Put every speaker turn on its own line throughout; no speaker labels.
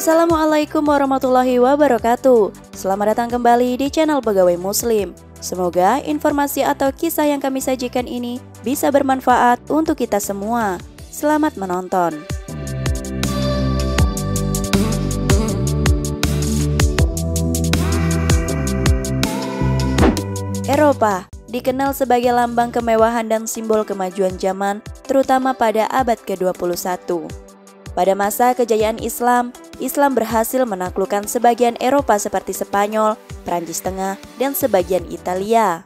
Assalamualaikum warahmatullahi wabarakatuh. Selamat datang kembali di channel Pegawai Muslim. Semoga informasi atau kisah yang kami sajikan ini bisa bermanfaat untuk kita semua. Selamat menonton. Eropa dikenal sebagai lambang kemewahan dan simbol kemajuan zaman, terutama pada abad ke-21. Pada masa kejayaan Islam, Islam berhasil menaklukkan sebagian Eropa seperti Spanyol, Prancis Tengah, dan sebagian Italia.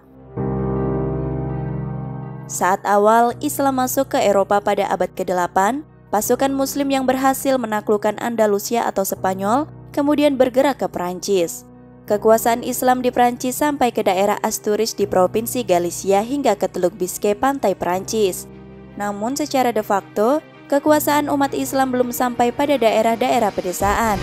Saat awal Islam masuk ke Eropa pada abad ke-8, pasukan muslim yang berhasil menaklukkan Andalusia atau Spanyol kemudian bergerak ke Prancis. Kekuasaan Islam di Prancis sampai ke daerah Asturias di Provinsi Galicia hingga ke Teluk Biscay pantai Prancis. Namun secara de facto, kekuasaan umat Islam belum sampai pada daerah-daerah pedesaan.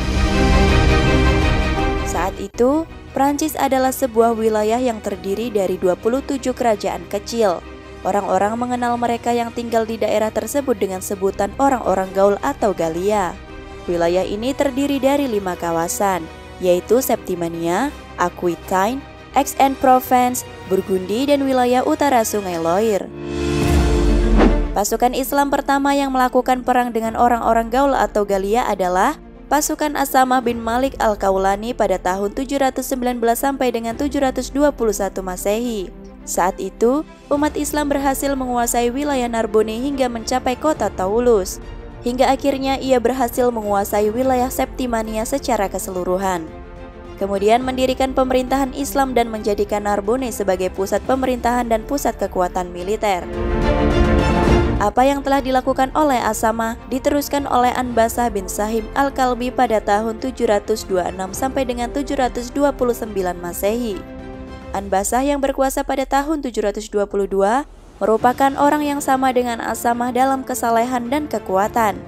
Saat itu, Prancis adalah sebuah wilayah yang terdiri dari 27 kerajaan kecil. Orang-orang mengenal mereka yang tinggal di daerah tersebut dengan sebutan orang-orang gaul atau Galia. Wilayah ini terdiri dari lima kawasan, yaitu Septimania, Aquitaine, Aix-en-Provence, Burgundy, dan wilayah utara Sungai Loire. Pasukan Islam pertama yang melakukan perang dengan orang-orang Gaul atau Galia adalah pasukan Asamah bin Malik al-Kaulani pada tahun 719 sampai dengan 721 Masehi. Saat itu, umat Islam berhasil menguasai wilayah Narbonne hingga mencapai kota Taulus hingga akhirnya ia berhasil menguasai wilayah Septimania secara keseluruhan. Kemudian mendirikan pemerintahan Islam dan menjadikan Narbonne sebagai pusat pemerintahan dan pusat kekuatan militer. Apa yang telah dilakukan oleh Asama diteruskan oleh Anbasah bin Sahim Al-Kalbi pada tahun 726 sampai dengan 729 Masehi. Anbasah yang berkuasa pada tahun 722 merupakan orang yang sama dengan Asamah dalam kesalehan dan kekuatan.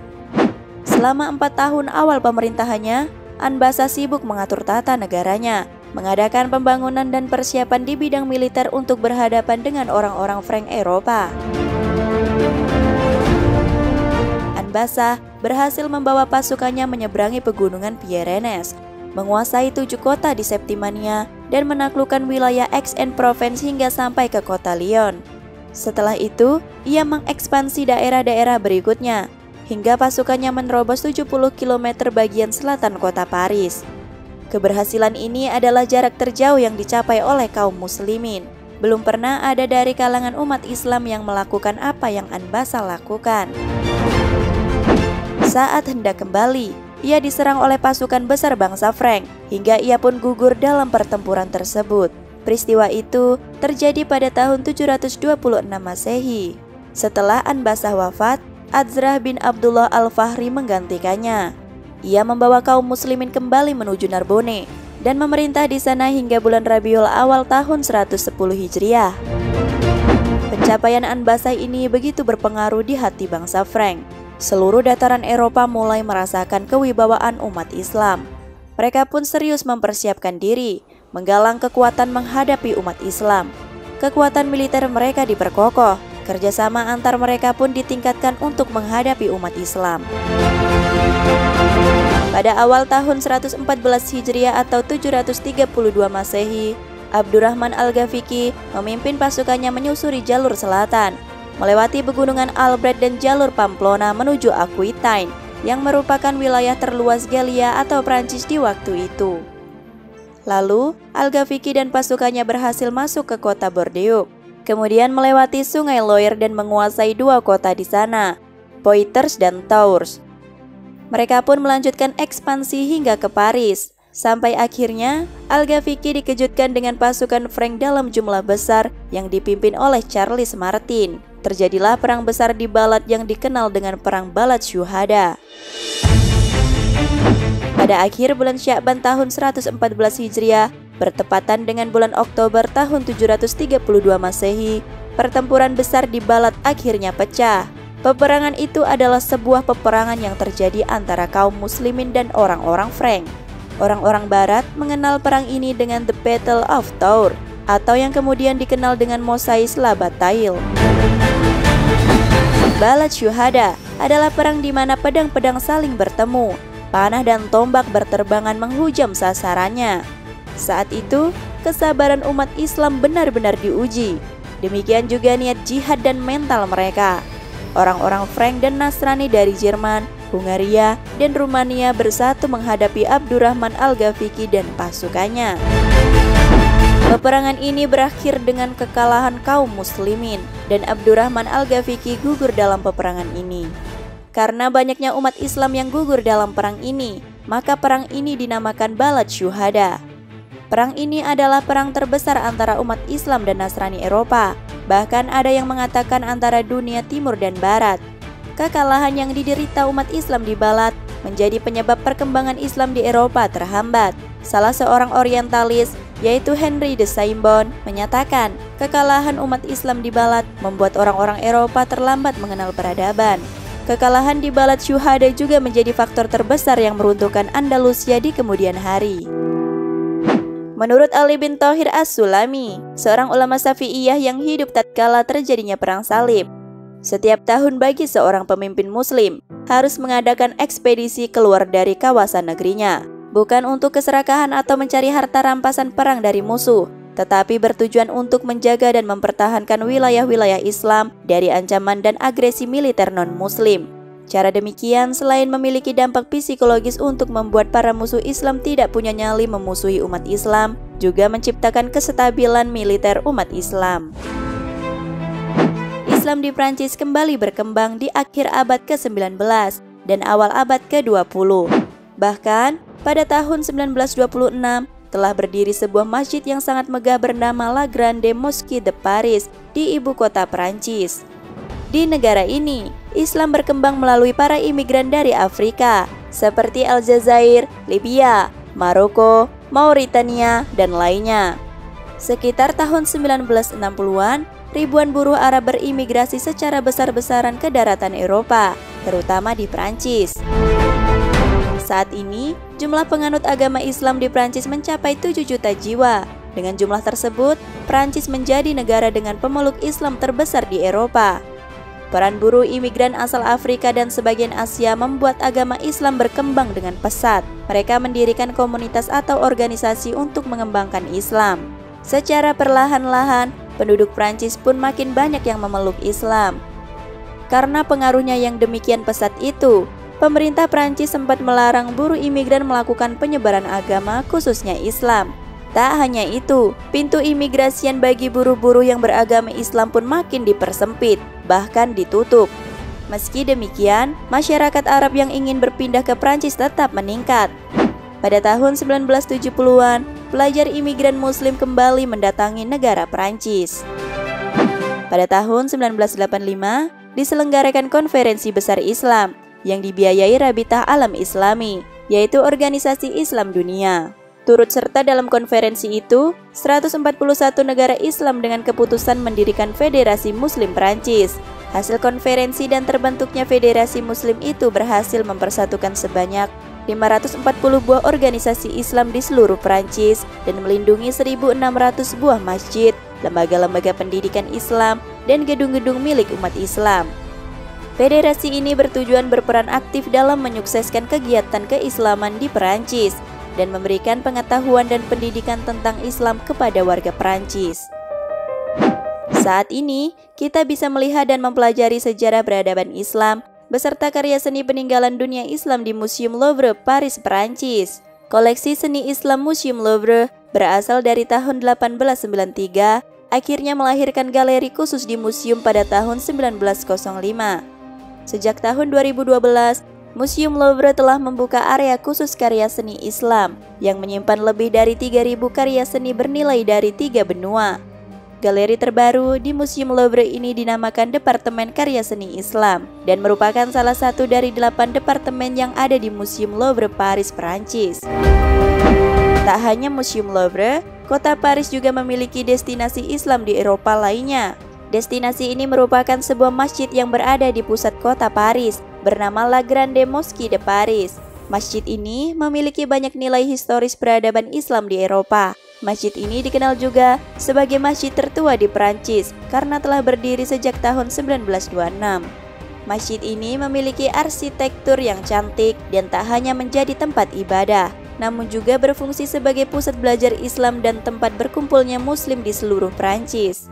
Selama empat tahun awal pemerintahannya, Anbasa sibuk mengatur tata negaranya, mengadakan pembangunan dan persiapan di bidang militer untuk berhadapan dengan orang-orang Frank Eropa. Anbasa berhasil membawa pasukannya menyeberangi pegunungan Pyrenees, menguasai tujuh kota di Septimania, dan menaklukkan wilayah Aix-en-Provence hingga sampai ke kota Lyon. Setelah itu, ia mengekspansi daerah-daerah berikutnya, hingga pasukannya menerobos 70 km bagian selatan kota Paris. Keberhasilan ini adalah jarak terjauh yang dicapai oleh kaum muslimin. Belum pernah ada dari kalangan umat Islam yang melakukan apa yang Anbasa lakukan. Saat hendak kembali, ia diserang oleh pasukan besar bangsa Frank, hingga ia pun gugur dalam pertempuran tersebut. Peristiwa itu terjadi pada tahun 726 Masehi. Setelah Anbasah wafat, Adzrah bin Abdullah Al-Fahri menggantikannya. Ia membawa kaum muslimin kembali menuju Narbonne dan memerintah di sana hingga bulan Rabiul Awal tahun 110 Hijriah. Pencapaian Anbasah ini begitu berpengaruh di hati bangsa Frank. Seluruh dataran Eropa mulai merasakan kewibawaan umat Islam. Mereka pun serius mempersiapkan diri menggalang kekuatan menghadapi umat Islam. Kekuatan militer mereka diperkokoh, kerjasama antar mereka pun ditingkatkan untuk menghadapi umat Islam. Pada awal tahun 114 Hijriah atau 732 Masehi, Abdurrahman Al-Ghafiqi memimpin pasukannya menyusuri jalur selatan, melewati pegunungan Albret dan jalur Pamplona menuju Aquitaine, yang merupakan wilayah terluas Galia atau Prancis di waktu itu. Lalu, Al-Ghafiqi dan pasukannya berhasil masuk ke kota Bordeaux, kemudian melewati sungai Loire dan menguasai dua kota di sana, Poitiers dan Tours. Mereka pun melanjutkan ekspansi hingga ke Paris, sampai akhirnya Al-Ghafiqi dikejutkan dengan pasukan Frank dalam jumlah besar yang dipimpin oleh Charles Martin. Terjadilah perang besar di Balat yang dikenal dengan Perang Balat Syuhada. Pada akhir bulan Syakban tahun 114 Hijriah, bertepatan dengan bulan Oktober tahun 732 Masehi, pertempuran besar di Balat akhirnya pecah. Peperangan itu adalah sebuah peperangan yang terjadi antara kaum muslimin dan orang-orang Frank. Orang-orang barat mengenal perang ini dengan The Battle of Tours atau yang kemudian dikenal dengan Mosais Labatail. Balat Syuhada adalah perang di mana pedang-pedang saling bertemu panah dan tombak berterbangan menghujam sasarannya. Saat itu, kesabaran umat Islam benar-benar diuji. Demikian juga niat jihad dan mental mereka. Orang-orang Frank dan Nasrani dari Jerman, Hungaria, dan Rumania bersatu menghadapi Abdurrahman Al-Ghafiqi dan pasukannya. Peperangan ini berakhir dengan kekalahan kaum muslimin dan Abdurrahman Al-Ghafiqi gugur dalam peperangan ini. Karena banyaknya umat Islam yang gugur dalam perang ini, maka perang ini dinamakan Balad Syuhada. Perang ini adalah perang terbesar antara umat Islam dan Nasrani Eropa. Bahkan ada yang mengatakan antara dunia timur dan barat. Kekalahan yang diderita umat Islam di Balad menjadi penyebab perkembangan Islam di Eropa terhambat. Salah seorang orientalis yaitu Henry de Saimbon, menyatakan kekalahan umat Islam di Balat membuat orang-orang Eropa terlambat mengenal peradaban. Kekalahan di Balat Syuhada juga menjadi faktor terbesar yang meruntuhkan Andalusia di kemudian hari. Menurut Ali bin Tohir As-Sulami, seorang ulama Syafi'iyah yang hidup tatkala terjadinya perang salib, setiap tahun bagi seorang pemimpin muslim harus mengadakan ekspedisi keluar dari kawasan negerinya bukan untuk keserakahan atau mencari harta rampasan perang dari musuh, tetapi bertujuan untuk menjaga dan mempertahankan wilayah-wilayah Islam dari ancaman dan agresi militer non-Muslim. Cara demikian selain memiliki dampak psikologis untuk membuat para musuh Islam tidak punya nyali memusuhi umat Islam, juga menciptakan kestabilan militer umat Islam. Islam di Prancis kembali berkembang di akhir abad ke-19 dan awal abad ke-20. Bahkan, pada tahun 1926, telah berdiri sebuah masjid yang sangat megah bernama La Grande Mosquée de Paris di ibu kota Perancis. Di negara ini, Islam berkembang melalui para imigran dari Afrika, seperti Aljazair, Libya, Maroko, Mauritania, dan lainnya. Sekitar tahun 1960-an, ribuan buruh Arab berimigrasi secara besar-besaran ke daratan Eropa, terutama di Prancis. Saat ini, jumlah penganut agama Islam di Prancis mencapai 7 juta jiwa. Dengan jumlah tersebut, Prancis menjadi negara dengan pemeluk Islam terbesar di Eropa. Peran buruh imigran asal Afrika dan sebagian Asia membuat agama Islam berkembang dengan pesat. Mereka mendirikan komunitas atau organisasi untuk mengembangkan Islam. Secara perlahan-lahan, penduduk Prancis pun makin banyak yang memeluk Islam. Karena pengaruhnya yang demikian pesat itu, pemerintah Prancis sempat melarang buruh imigran melakukan penyebaran agama, khususnya Islam. Tak hanya itu, pintu imigrasian bagi buruh-buruh yang beragama Islam pun makin dipersempit, bahkan ditutup. Meski demikian, masyarakat Arab yang ingin berpindah ke Prancis tetap meningkat. Pada tahun 1970-an, pelajar imigran muslim kembali mendatangi negara Prancis. Pada tahun 1985, diselenggarakan konferensi besar Islam yang dibiayai Rabitah Alam Islami, yaitu organisasi Islam dunia. Turut serta dalam konferensi itu, 141 negara Islam dengan keputusan mendirikan Federasi Muslim Prancis. Hasil konferensi dan terbentuknya Federasi Muslim itu berhasil mempersatukan sebanyak 540 buah organisasi Islam di seluruh Prancis dan melindungi 1.600 buah masjid, lembaga-lembaga pendidikan Islam, dan gedung-gedung milik umat Islam. Federasi ini bertujuan berperan aktif dalam menyukseskan kegiatan keislaman di Perancis dan memberikan pengetahuan dan pendidikan tentang Islam kepada warga Perancis. Saat ini, kita bisa melihat dan mempelajari sejarah peradaban Islam beserta karya seni peninggalan dunia Islam di Museum Louvre, Paris, Perancis. Koleksi seni Islam Museum Louvre berasal dari tahun 1893, akhirnya melahirkan galeri khusus di museum pada tahun 1905. Sejak tahun 2012, Museum Louvre telah membuka area khusus karya seni Islam yang menyimpan lebih dari 3.000 karya seni bernilai dari tiga benua. Galeri terbaru di Museum Louvre ini dinamakan Departemen Karya Seni Islam dan merupakan salah satu dari delapan departemen yang ada di Museum Louvre Paris, Perancis. Tak hanya Museum Louvre, kota Paris juga memiliki destinasi Islam di Eropa lainnya, Destinasi ini merupakan sebuah masjid yang berada di pusat kota Paris, bernama La Grande Mosquée de Paris. Masjid ini memiliki banyak nilai historis peradaban Islam di Eropa. Masjid ini dikenal juga sebagai masjid tertua di Prancis karena telah berdiri sejak tahun 1926. Masjid ini memiliki arsitektur yang cantik dan tak hanya menjadi tempat ibadah, namun juga berfungsi sebagai pusat belajar Islam dan tempat berkumpulnya muslim di seluruh Prancis.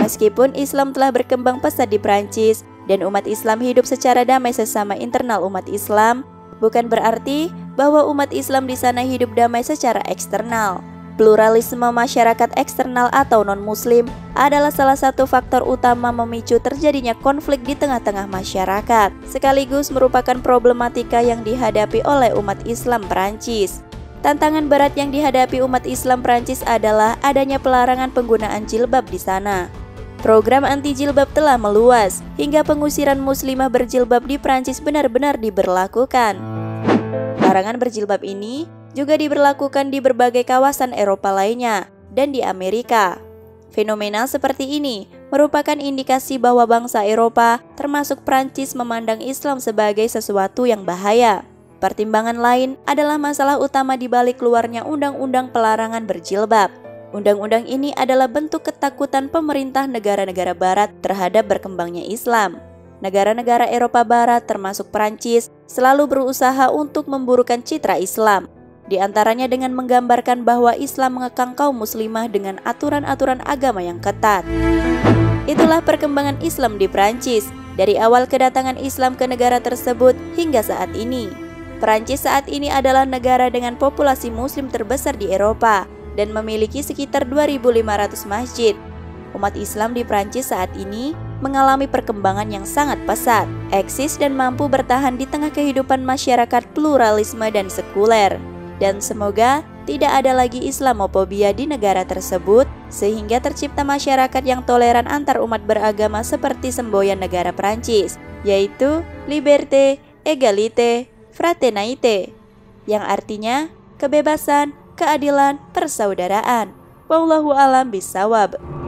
Meskipun Islam telah berkembang pesat di Prancis dan umat Islam hidup secara damai sesama internal umat Islam, bukan berarti bahwa umat Islam di sana hidup damai secara eksternal. Pluralisme masyarakat eksternal atau non-muslim adalah salah satu faktor utama memicu terjadinya konflik di tengah-tengah masyarakat, sekaligus merupakan problematika yang dihadapi oleh umat Islam Perancis. Tantangan berat yang dihadapi umat Islam Perancis adalah adanya pelarangan penggunaan jilbab di sana. Program anti jilbab telah meluas, hingga pengusiran muslimah berjilbab di Perancis benar-benar diberlakukan. Larangan berjilbab ini juga diberlakukan di berbagai kawasan Eropa lainnya dan di Amerika. Fenomena seperti ini merupakan indikasi bahwa bangsa Eropa, termasuk Prancis, memandang Islam sebagai sesuatu yang bahaya. Pertimbangan lain adalah masalah utama di balik keluarnya undang-undang pelarangan berjilbab. Undang-undang ini adalah bentuk ketakutan pemerintah negara-negara Barat terhadap berkembangnya Islam. Negara-negara Eropa Barat, termasuk Prancis, selalu berusaha untuk memburukan citra Islam di antaranya dengan menggambarkan bahwa Islam mengekang kaum muslimah dengan aturan-aturan agama yang ketat. Itulah perkembangan Islam di Prancis dari awal kedatangan Islam ke negara tersebut hingga saat ini. Prancis saat ini adalah negara dengan populasi muslim terbesar di Eropa dan memiliki sekitar 2.500 masjid. Umat Islam di Prancis saat ini mengalami perkembangan yang sangat pesat, eksis dan mampu bertahan di tengah kehidupan masyarakat pluralisme dan sekuler dan semoga tidak ada lagi Islamophobia di negara tersebut sehingga tercipta masyarakat yang toleran antar umat beragama seperti semboyan negara Prancis, yaitu liberté, égalité, fraternité, yang artinya kebebasan, keadilan, persaudaraan. Wallahu alam bisawab.